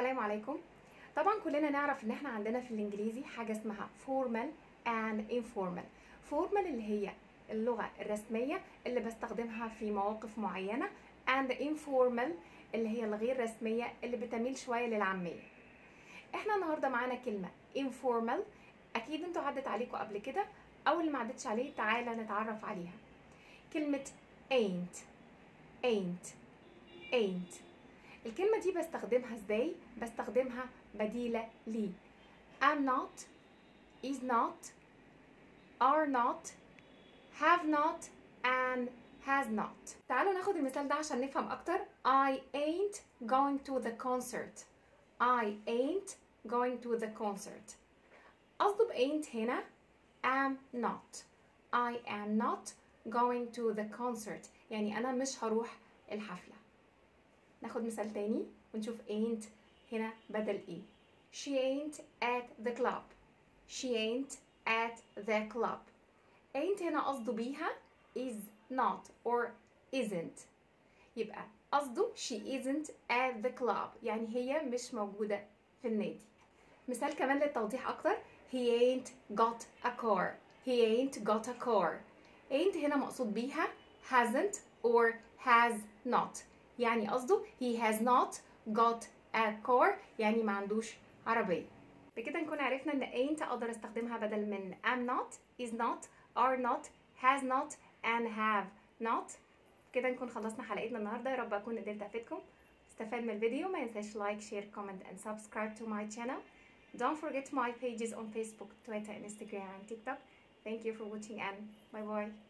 السلام عليكم. طبعا كلنا نعرف إن إحنا عندنا في الإنجليزي حاجة اسمها formal and informal. formal اللي هي اللغة الرسمية اللي بستخدمها في مواقف معينة and informal اللي هي الغير رسمية اللي بتميل شوية للعامية. إحنا النهارده معانا كلمة informal. أكيد إنتوا عدت عليكم قبل كده. أو اللي ما عدتش عليه تعالى نتعرف عليها. كلمة ain't ain't ain't. الكلمة دي بستخدمها إزاي؟ بستخدمها بديلة لي am not is not are not have not and has not تعالوا ناخد المثال ده عشان نفهم أكتر I ain't going to the concert I ain't going to the concert قصده ب ain't هنا am not I am not going to the concert يعني أنا مش هروح الحفلة ناخد مثال تاني ونشوف ain't هنا بدل إيه she ain't at the club she ain't at the club ain't هنا قصده بيها is not or isn't يبقى قصده she isn't at the club يعني هي مش موجودة في النادي مثال كمان للتوضيح أكتر he ain't got a car he ain't got a car ain't هنا مقصود بيها hasn't or has not يعني قصده he has not got a car يعني ما عندوش عربية بكده نكون عرفنا ان ain't أقدر استخدمها بدل من am not is not are not has not and have not كده نكون خلصنا حلقتنا النهارده يا رب اكون قدرت افيدكم استفاد من الفيديو ما ينساش لايك شير كومنت and subscribe to my channel don't forget my pages on Facebook Twitter Instagram and TikTok thank you for watching and bye bye